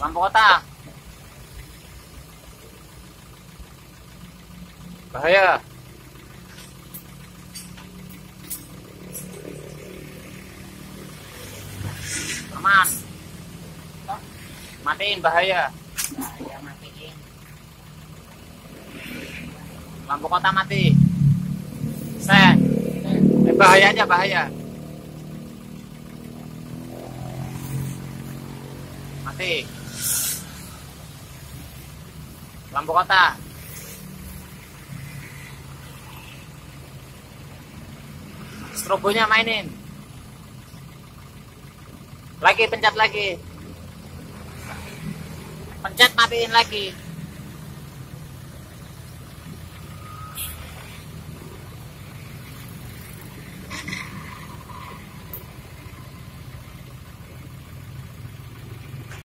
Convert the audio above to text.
lampu kota. Bahaya. Aman. Matiin bahaya. Ya matiin. Lampu kota mati. Set. Eh, bahaya aja bahaya. Mati lampu kota. Strobonya mainin. Lagi pencet lagi. Pencet matiin lagi